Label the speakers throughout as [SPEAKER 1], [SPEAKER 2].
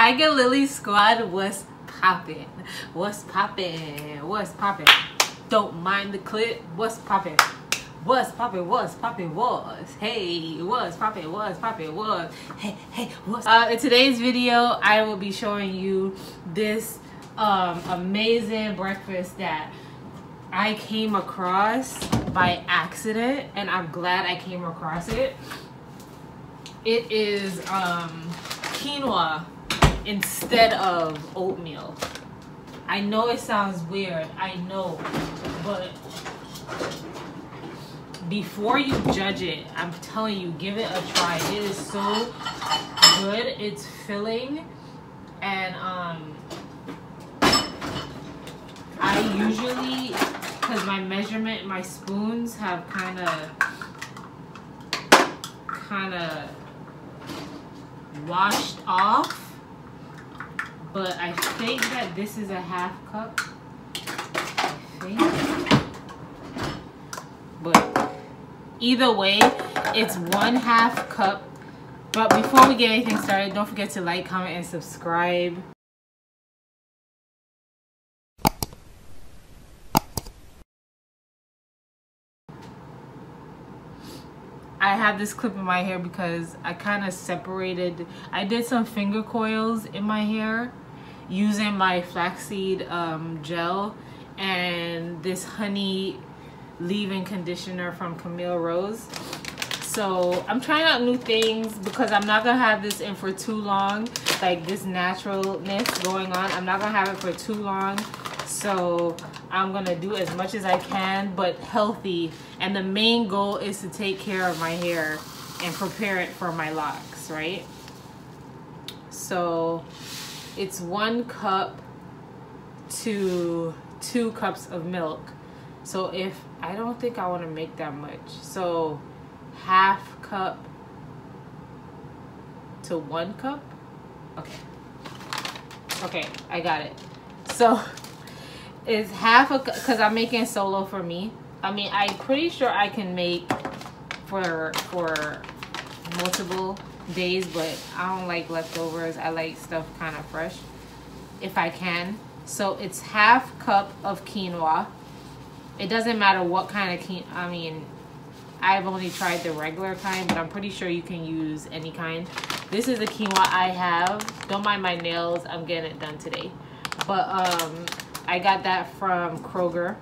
[SPEAKER 1] Tiger Lily Squad was popping. What's popping? What's popping? Don't mind the clip. What's popping? What's popping? What's popping? Was hey? What's popping? What's popping? Was hey? Hey? What's uh, in today's video? I will be showing you this um, amazing breakfast that I came across by accident, and I'm glad I came across it. It is um, quinoa instead of oatmeal. I know it sounds weird, I know, but before you judge it, I'm telling you, give it a try. It is so good. It's filling and um I usually because my measurement my spoons have kind of kind of washed off but I think that this is a half cup. I think. But either way, it's one half cup. But before we get anything started, don't forget to like, comment, and subscribe. I have this clip in my hair because I kind of separated. I did some finger coils in my hair using my flaxseed um, gel and this honey leave-in conditioner from Camille Rose. So I'm trying out new things because I'm not gonna have this in for too long. Like this naturalness going on. I'm not gonna have it for too long. So I'm gonna do as much as I can, but healthy. And the main goal is to take care of my hair and prepare it for my locks, right? So it's one cup to two cups of milk. So if, I don't think I wanna make that much. So half cup to one cup. Okay. Okay, I got it. So is half a because I'm making solo for me. I mean, I'm pretty sure I can make for for multiple days, but I don't like leftovers. I like stuff kind of fresh if I can. So it's half cup of quinoa. It doesn't matter what kind of quinoa. I mean, I've only tried the regular kind, but I'm pretty sure you can use any kind. This is the quinoa I have. Don't mind my nails. I'm getting it done today. But um, I got that from Kroger.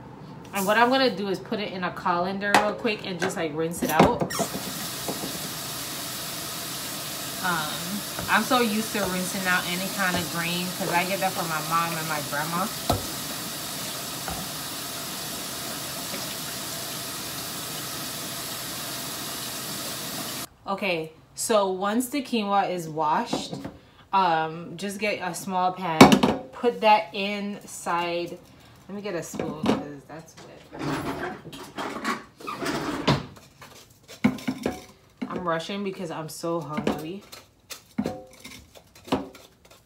[SPEAKER 1] And what I'm to do is put it in a colander real quick and just like rinse it out. Um, I'm so used to rinsing out any kind of grain because I get that from my mom and my grandma. Okay, so once the quinoa is washed, um, just get a small pan put that inside. Let me get a spoon because that's wet. Rushing because I'm so hungry.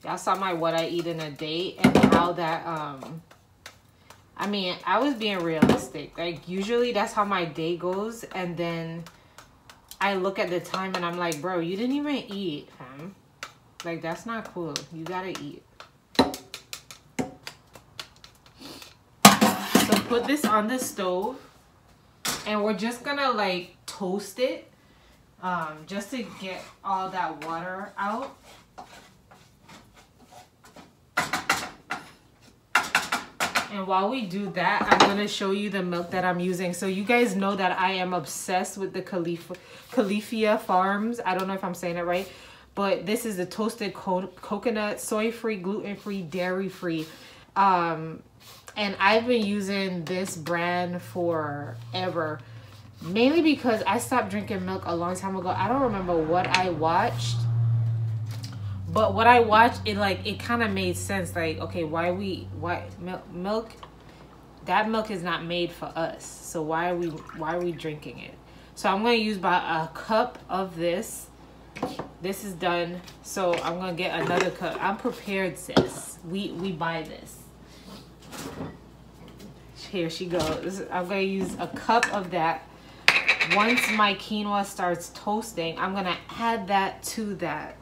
[SPEAKER 1] Y'all saw my what I eat in a day and how that, um, I mean, I was being realistic. Like, usually that's how my day goes. And then I look at the time and I'm like, bro, you didn't even eat, fam. Like, that's not cool. You gotta eat. So put this on the stove and we're just gonna like toast it um, just to get all that water out. And while we do that, I'm to show you the milk that I'm using. So you guys know that I am obsessed with the Calif Califia Farms. I don't know if I'm saying it right. But this is the toasted co coconut, soy-free, gluten-free, dairy-free. Um, and I've been using this brand forever mainly because I stopped drinking milk a long time ago. I don't remember what I watched, but what I watched, it like it kind of made sense. Like, okay, why we why milk milk that milk is not made for us. So why are we why are we drinking it? So I'm gonna use about a cup of this. This is done. So I'm gonna get another cup. I'm prepared, sis. We we buy this. Here she goes. I'm to use a cup of that. Once my quinoa starts toasting, I'm gonna add that to that.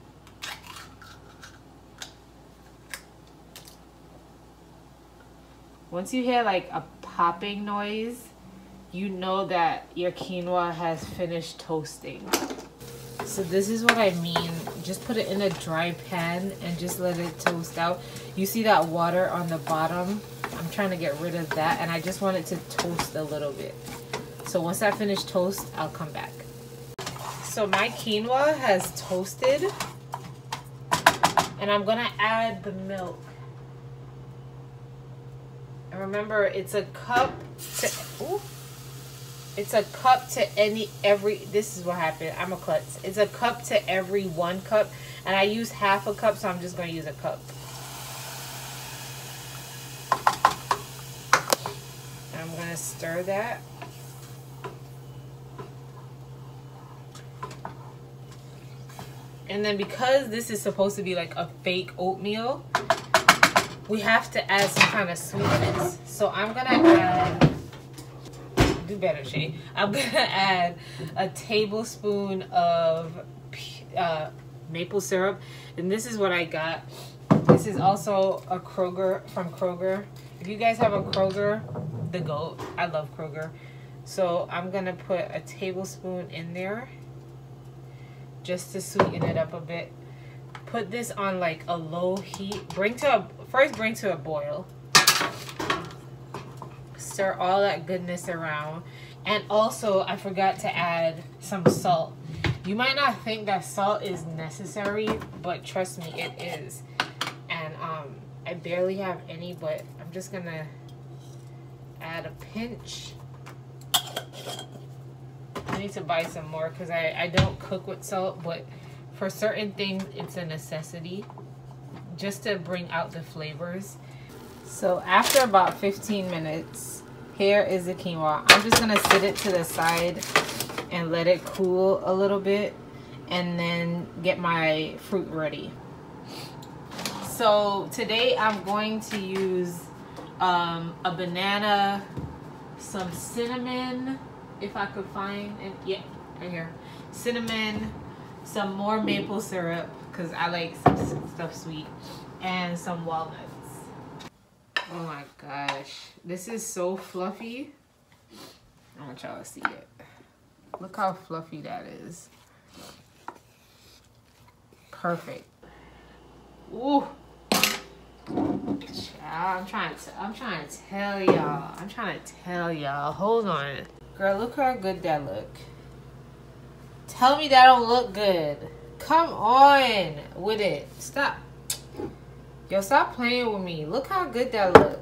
[SPEAKER 1] Once you hear like a popping noise, you know that your quinoa has finished toasting. So this is what I mean. Just put it in a dry pan and just let it toast out. You see that water on the bottom? I'm trying to get rid of that and I just want it to toast a little bit. So once I finish toast, I'll come back. So my quinoa has toasted and I'm gonna add the milk. And remember, it's a cup to, ooh, it's a cup to any, every, this is what happened, I'm a klutz. It's a cup to every one cup, and I use half a cup, so I'm just gonna use a cup. I'm gonna stir that. And then because this is supposed to be like a fake oatmeal, we have to add some kind of sweetness. So I'm gonna add, do better Shay. I'm gonna add a tablespoon of uh, maple syrup. And this is what I got. This is also a Kroger, from Kroger. If you guys have a Kroger, the GOAT. I love Kroger. So I'm gonna put a tablespoon in there just to sweeten it up a bit. Put this on like a low heat. Bring to a, first bring to a boil. Stir all that goodness around. And also I forgot to add some salt. You might not think that salt is necessary, but trust me, it is. And um, I barely have any, but I'm just gonna add a pinch need to buy some more because I, I don't cook with salt, but for certain things, it's a necessity just to bring out the flavors. So after about 15 minutes, here is the quinoa. I'm just to sit it to the side and let it cool a little bit and then get my fruit ready. So today I'm going to use um, a banana, some cinnamon, if I could find and yeah, right here. Cinnamon, some more maple syrup because I like some stuff sweet, and some walnuts. Oh my gosh, this is so fluffy. I want y'all to see it. Look how fluffy that is. Perfect. Ooh. I'm trying to I'm trying to tell y'all. I'm trying to tell y'all. Hold on. Girl, look how good that look. Tell me that don't look good. Come on with it. Stop. Yo, stop playing with me. Look how good that look.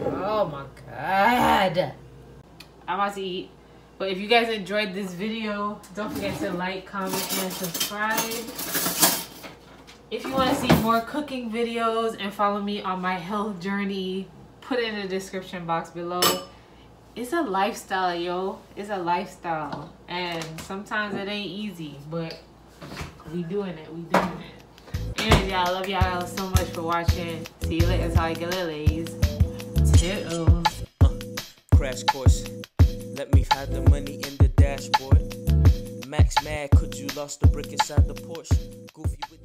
[SPEAKER 1] Oh my god. I'm about to eat. But if you guys enjoyed this video, don't forget to like, comment, and subscribe. If you want to see more cooking videos and follow me on my health journey, put it in the description box below it's a lifestyle, yo. It's a lifestyle. And sometimes it ain't easy, but we doing it. We doing it. Anyways, y'all, I love y'all so much for watching. See you later, Ladies. Toodles. Uh,
[SPEAKER 2] crash course. Let me hide the money in the dashboard. Max mad, could you lost the brick inside the Porsche? Goofy with